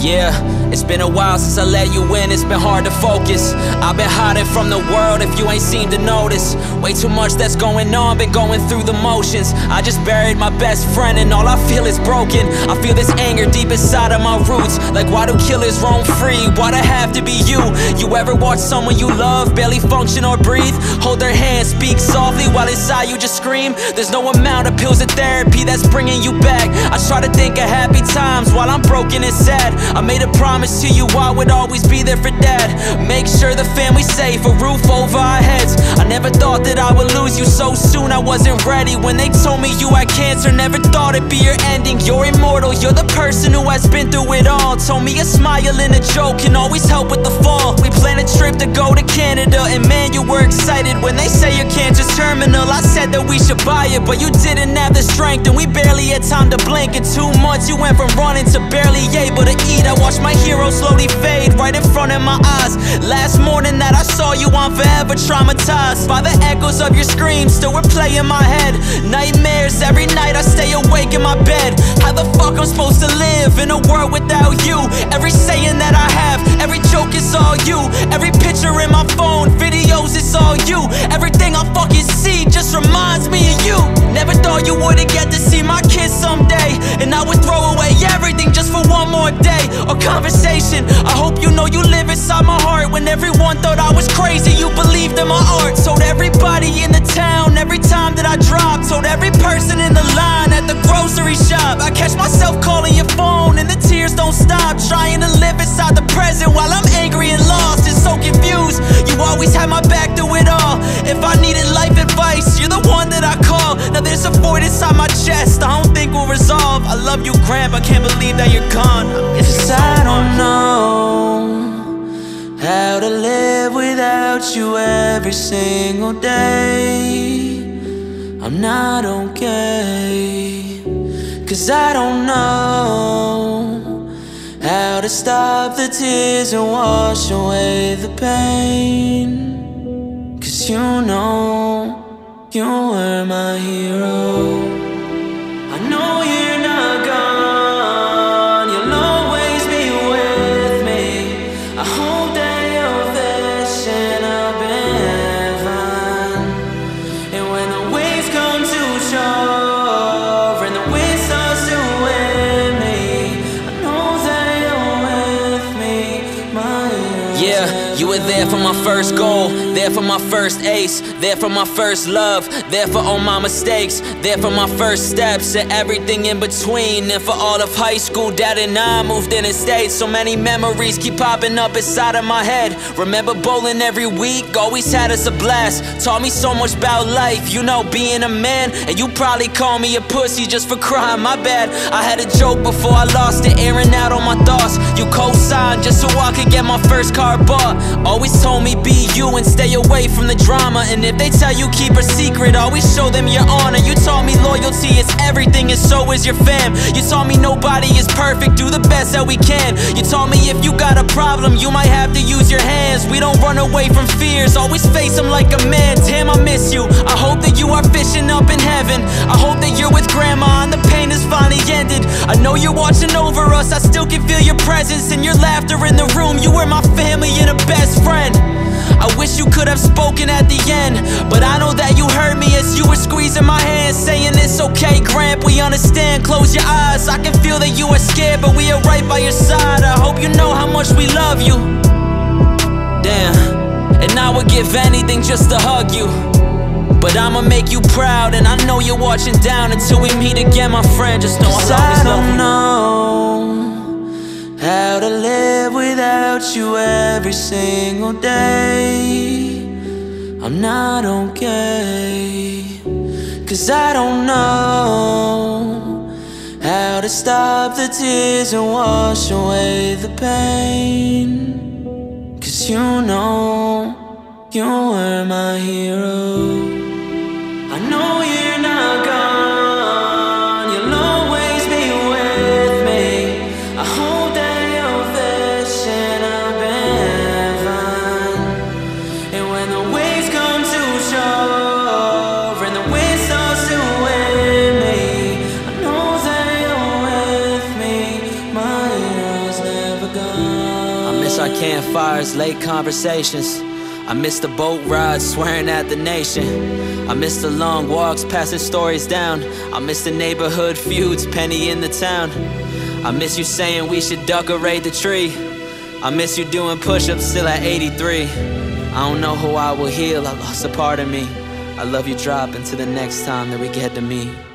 Yeah it's been a while since I let you in, it's been hard to focus. I've been hiding from the world if you ain't seemed to notice. Way too much that's going on, been going through the motions. I just buried my best friend and all I feel is broken. I feel this anger deep inside of my roots. Like, why do killers roam free? Why'd I have to be you? You ever watch someone you love barely function or breathe? Hold their hand, speak softly while inside you just scream. There's no amount of pills of therapy that's bringing you back. I try to think of happy times while I'm broken and sad. I made a promise to you I would always be there for dad. Make sure the family's safe, a roof over our heads. I never thought that I would lose you so soon, I wasn't ready When they told me you had cancer, never thought it'd be your ending. You're immortal, you're the person who has been through it all. Told me a smile and a joke can always help with the fall. We planned a trip to go to Canada And man, you were excited when they say your cancer's terminal. I said that we should buy it, but you didn't have the strength And we barely had time to blink. In two months you went from running to barely able to eat. I watched my hero slowly fade right in front of my eyes. Last morning that I saw you, I'm forever traumatized By the echoes of your screams still replay in my head. Nightmares every night I stay awake in my bed. How the fuck I'm supposed to live in a world without you And I would throw away everything just for one more day Or conversation. I hope you know you live inside my heart When everyone thought I was crazy. You believed in my art Told everybody in the town. Every time that I dropped Told every person in the line At the grocery shop. I catch myself calling your phone And the tears don't stop. Trying to live inside the present While I'm angry and lost And so confused. You always had my back through it all. If I needed life advice You're the one that I call. Now there's a void inside my chest I don't think we'll resolve I love you, I can't believe that you're gone I miss you so I don't much. know how to live without you every single day. I'm not okay. Cause I don't know how to stop the tears and wash away the pain. Cause you know you were my hero. Were there for my first goal, there for my first ace, there for my first love, there for all my mistakes, there for my first steps and everything in between. And for all of high school, dad and I moved in and stayed. So many memories keep popping up inside of my head. Remember bowling every week, always had us a blast. Taught me so much about life, you know, being a man. And you probably call me a pussy just for crying, my bad. I had a joke before I lost it, airing out all my thoughts. You co signed just so I could get my first car bought. Always told me be you and stay away from the drama. And if they tell you keep a secret, always show them your honor. You taught me loyalty is everything, and so is your fam. You taught me nobody is perfect, do the best that we can. You taught me if you got a problem, you might have to use your hands. We don't run away from fears, always face them like a man. Damn, I miss you. I hope that you are fishing up in heaven. I hope that you're with grandma and the pain is finally ended. I know you're watching us, I still can feel your presence and your laughter in the room. You were my family and a best friend. I wish you could have spoken at the end, but I know that you heard me as you were squeezing my hand, saying it's okay, Gramp, we understand. Close your eyes, I can feel that you are scared, but we are right by your side. I hope you know how much we love you. Damn, and I would give anything just to hug you. But I'ma make you proud, and I know you're watching down until we meet again, my friend. Just know I'll always love you. Without you every single day. I'm not okay. Cause I don't know how to stop the tears and wash away the pain. Cause you know you were my hero. I know you're bars, late conversations. I miss the boat rides, swearing at the nation. I miss the long walks, passing stories down. I miss the neighborhood feuds, penny in the town. I miss you saying we should decorate the tree. I miss you doing push ups still at 83. I don't know who I will heal, I lost a part of me. I love you drop until the next time that we get to meet.